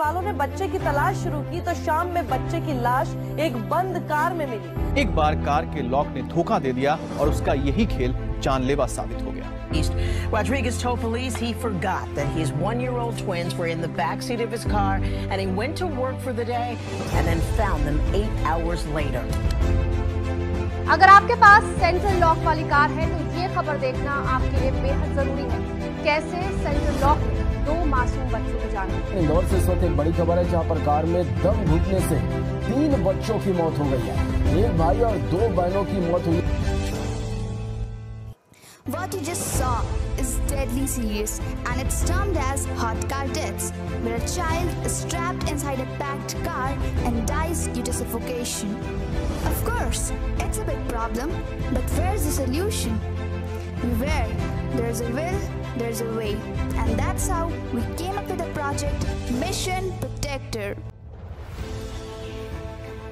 वालों ने बच्चे की तलाश शुरू की तो शाम में बच्चे की लाश एक बंद कार में मिली एक बार कार के लॉक ने धोखा दे दिया और उसका यही खेल जानलेवा साबित हो गया Rodriguez told police he forgot that his one-year-old twins were in the backseat of his car and he went to work for the day and then found them eight hours later. अगर आपके पास central lock वाली car है तो ये खबर देखना आपके लिए बेहद ज़रूरी है कैसे सेंट्रल लॉक में दो मासूम बच्चों की जान इंदौर से इस वक्त एक बड़ी खबर है जहाँ पर कार में दम घुटने से तीन बच्चों की मौत हो गई है एक भाई और दो बहनों की मौत हुई What you just saw is deadly serious and it's termed as hot car deaths, where a child is trapped inside a packed car and dies due to suffocation. Of course, it's a big problem, but where's the solution? Where there's a will, there's a way. And that's how we came up with the project Mission Protector.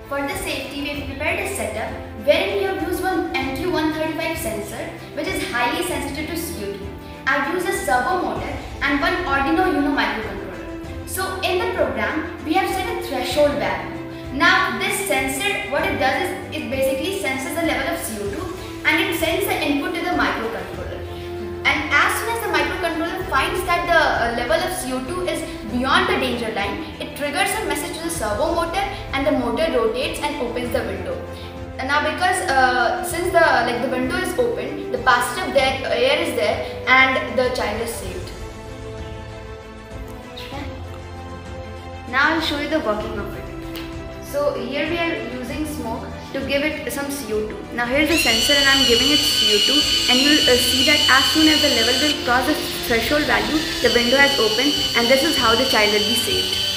For the safety, we have prepared a setup wherein we have used one MQ135 sensor which is highly sensitive to CO2. I've used a servo motor and one Arduino Uno microcontroller. So in the program, we have set a threshold value. Now this sensor, what it does is it basically senses the level of CO2 CO2 is beyond the danger line, it triggers a message to the servo motor and the motor rotates and opens the window. Now because uh, since the like the window is open, the of there, air is there and the child is saved. Now I'll show you the working of it. So here we are using give it some CO2. Now here's the sensor and I'm giving it CO2 and you'll uh, see that as soon as the level will cross the threshold value, the window has opened and this is how the child will be saved.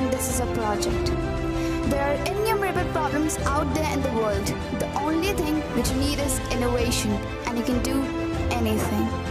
and this is a project. There are innumerable problems out there in the world. The only thing which you need is innovation, and you can do anything.